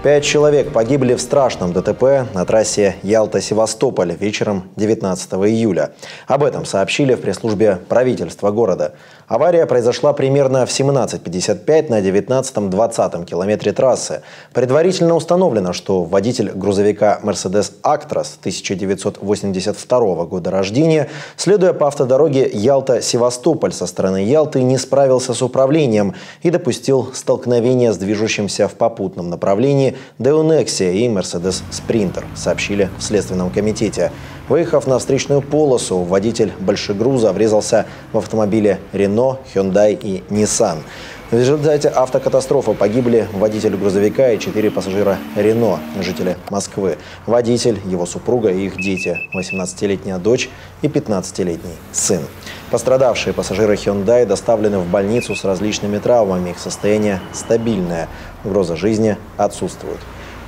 Пять человек погибли в страшном ДТП на трассе Ялта-Севастополь вечером 19 июля. Об этом сообщили в пресс-службе правительства города. Авария произошла примерно в 17.55 на 19-20 километре трассы. Предварительно установлено, что водитель грузовика Mercedes Actros 1982 года рождения, следуя по автодороге Ялта-Севастополь со стороны Ялты, не справился с управлением и допустил столкновение с движущимся в попутном направлении Деонексия и Mercedes Sprinter, сообщили в Следственном комитете. Выехав на встречную полосу, водитель большегруза врезался в автомобиле Renault, Hyundai и Nissan. В результате автокатастрофы погибли водитель грузовика и четыре пассажира Рено, жители Москвы. Водитель, его супруга и их дети, 18-летняя дочь и 15-летний сын. Пострадавшие пассажиры Hyundai доставлены в больницу с различными травмами. Их состояние стабильное. Угроза жизни отсутствует.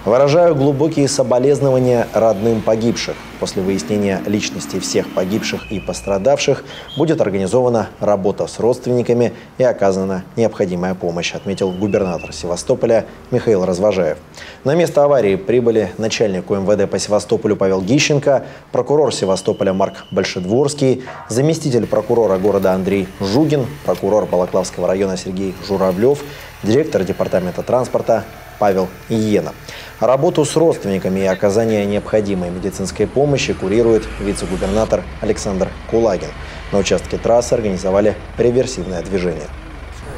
Выражаю глубокие соболезнования родным погибших. После выяснения личности всех погибших и пострадавших будет организована работа с родственниками и оказана необходимая помощь, отметил губернатор Севастополя Михаил Развожаев. На место аварии прибыли начальник УМВД по Севастополю Павел Гищенко, прокурор Севастополя Марк Большедворский, заместитель прокурора города Андрей Жугин, прокурор Балаклавского района Сергей Журавлев, директор департамента транспорта Павел Иена. Работу с родственниками и оказание необходимой медицинской помощи курирует вице-губернатор Александр Кулагин. На участке трассы организовали реверсивное движение.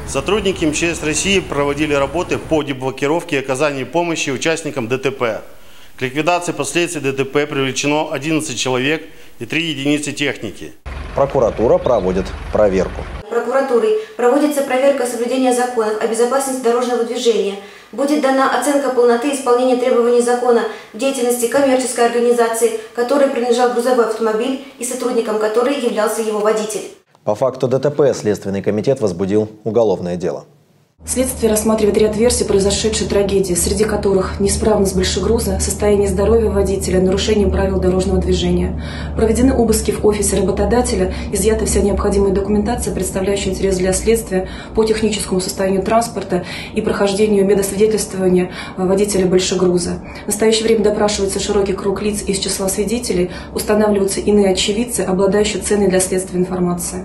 Сотрудники МЧС России проводили работы по деблокировке и оказанию помощи участникам ДТП. К ликвидации последствий ДТП привлечено 11 человек и 3 единицы техники. Прокуратура проводит проверку. Прокуратурой проводится проверка соблюдения законов о безопасности дорожного движения – Будет дана оценка полноты исполнения требований закона в деятельности коммерческой организации, которой принадлежал грузовой автомобиль и сотрудником которой являлся его водитель. По факту ДТП Следственный комитет возбудил уголовное дело. Следствие рассматривает ряд версий произошедшей трагедии, среди которых неисправность большегруза, состояние здоровья водителя, нарушение правил дорожного движения. Проведены обыски в офисе работодателя, изъята вся необходимая документация, представляющая интерес для следствия по техническому состоянию транспорта и прохождению медосвидетельствования водителя большегруза. В настоящее время допрашивается широкий круг лиц из числа свидетелей, устанавливаются иные очевидцы, обладающие ценной для следствия информацией.